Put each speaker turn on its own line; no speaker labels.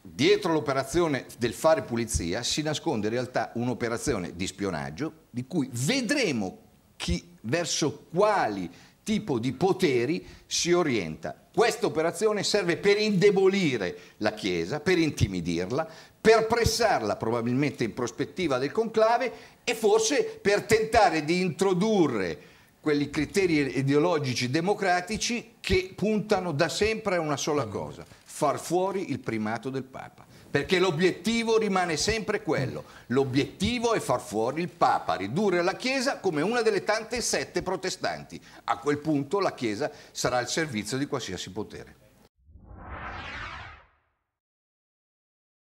dietro l'operazione del fare pulizia si nasconde in realtà un'operazione di spionaggio di cui vedremo chi, verso quali tipo di poteri si orienta. Questa operazione serve per indebolire la Chiesa, per intimidirla, per pressarla probabilmente in prospettiva del conclave e forse per tentare di introdurre quegli criteri ideologici democratici che puntano da sempre a una sola cosa, far fuori il primato del Papa. Perché l'obiettivo rimane sempre quello. L'obiettivo è far fuori il Papa, ridurre la Chiesa come una delle tante sette protestanti. A quel punto la Chiesa sarà al servizio di qualsiasi potere.